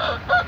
啊！